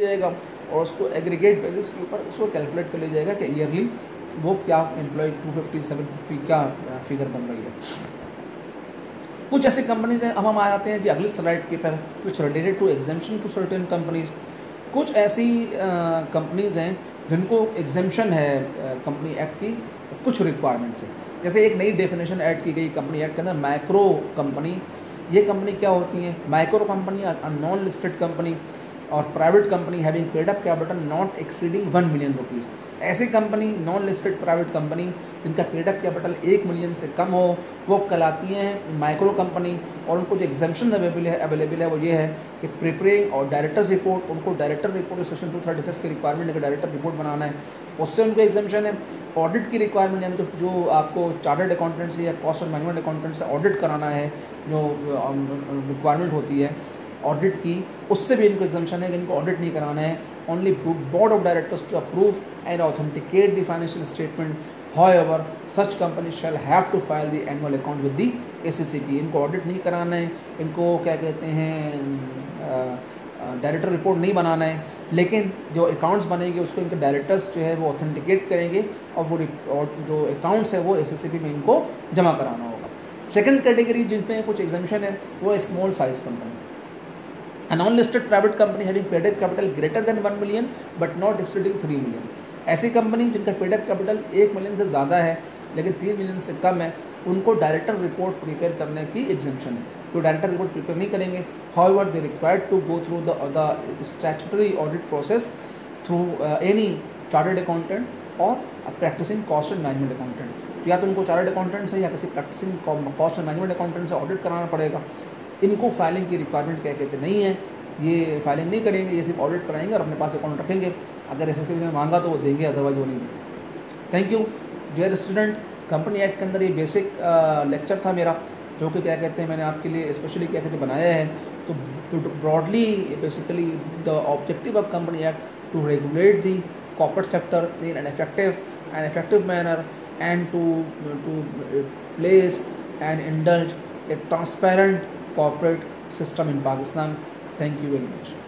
जाएगा और उसको एग्रीगेट बेसिस के ऊपर उसको कैलकुलेट कर लिया जाएगा कि ईयरली वो क्या employ two fifty seven fifty क्या फिगर बन रही है। कुछ ऐसी कंपनीज़ हैं, अब हम आ जाते हैं जी अगली स्लाइड के पर कुछ related to exemption to certain companies कुछ ऐसी कंपनीज़ हैं जिनको एग्जामेशन है कंपनी एक्ट की, कुछ रिक्वायरमेंट्स है। जैसे एक नई डेफिनेशन ऐड की गई कंपनी एक्ट के अंदर माइक्रो कंपनी ये कंपनी क्या होती है? Micro company non listed company और private company having paid up capital not exceeding one million rupees ऐसी company non listed private company जिनका पेड अप कैपिटल एक मिलियन से कम हो, वो कहलाती हैं माइक्रो कंपनी और उनको जो एग्जामेशन अवेलेबल है अवेलेबल है वो ये है कि प्रिपेयरिंग और डायरेक्टर्स रिपोर्ट उनको director report section two thirty six की रिक्वायरमेंट है डायरेक्टर रिपोर्ट बनाना है, उससे उनको एग्जामेशन है। ऑडिट की रिक्वायरमेंट यानी जो जो आपको चार्टर्ड अकाउंटेंट से या कॉस्ट ऑफ़ मैनेजमेंट अकाउंटेंट से ऑडिट कराना है, जो रिक्वायरमेंट होती है ऑडिट की, उससे भी इनको एग्जामेशन है कि इनको ऑडिट नहीं कराना है। Only board of directors to approve and authenticate the financial statement company shall have to file the annual account with the A C P इनको ऑडिट नहीं कराना है। इनको क्या कहते हैं डायरेक्टर रिपोर्ट नहीं बनाना है। लेकिन जो अकाउंट्स बनेंगे, उसको इनके डायरेक्टर्स जो है, वो ऑथेंटिकेट करेंगे और वो और जो अकाउंट्स है, वो एस एस में इनको जमा कराना होगा। सेकेंड कैटेगरी जिनमें कुछ एग्जामेशन है, वो small size company A non-listed private company having paid up capital greater than one million, but not exceeding three million. ऐसी कंपनी जिनका पेड अप कैपिटल एक मिलियन से ज़्यादा है, लेकिन तीन मिलियन से कम है, उनको डायरेक्टर रिपोर्ट प्रिपेयर करने की एग्जामेशन है। तो डायरेक्टर रिपोर्ट प्रिपेयर नहीं करेंगे। However they required to go through the statutory audit process through any chartered accountant और practicing cost and management accountant या तो उनको चार्टर्ड अकाउंटेंट से या किसी practicing cost and management accountant से ऑडिट कराना पड़ेगा। इनको फाइलिंग की रिक्वायरमेंट क्या कहते नहीं है, ये फाइलिंग नहीं करेंगे, ये सिर्फ़ ऑडिट कराएँगे और अपने पास अकाउंट रखेंगे। अगर एस में मांगा तो वो देंगे अदरवाइज़ वो नहीं देंगे। Thank you dear student company act के अंदर ये बेसिक लेक्चर था मेरा, जो कि क्या कहते हैं, मैंने आपके लिए स्पेशली क्या कहते हैं, बनाया है। तो broadly basically the objective of company act to regulate the corporate sector in an effective and effective manner and to to place and indulge a transparent corporate system in Pakistan. Thank you very much.